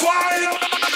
Quiet.